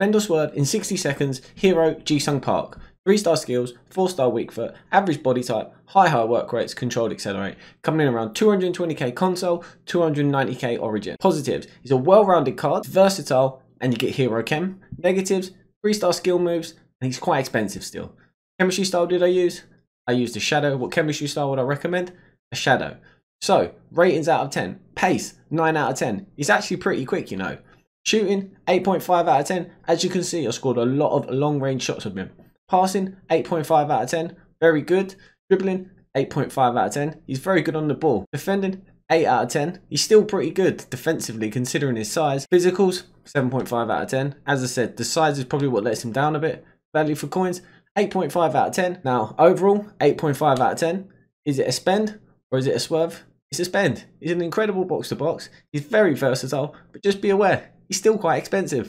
Swerve in 60 seconds, hero Jisung Park. 3 star skills, 4 star weak foot, average body type, high high work rates, controlled accelerate. Coming in around 220k console, 290k origin. Positives, he's a well rounded card, versatile, and you get hero chem. Negatives, 3 star skill moves, and he's quite expensive still. Chemistry style did I use? I used a shadow. What chemistry style would I recommend? A shadow. So, ratings out of 10. Pace, 9 out of 10. He's actually pretty quick, you know. Shooting, 8.5 out of 10. As you can see, I scored a lot of long range shots with him. Passing, 8.5 out of 10. Very good. Dribbling, 8.5 out of 10. He's very good on the ball. Defending, 8 out of 10. He's still pretty good defensively considering his size. Physicals, 7.5 out of 10. As I said, the size is probably what lets him down a bit. Value for coins, 8.5 out of 10. Now, overall, 8.5 out of 10. Is it a spend or is it a swerve? It's a spend. He's an incredible box to box. He's very versatile, but just be aware, he's still quite expensive.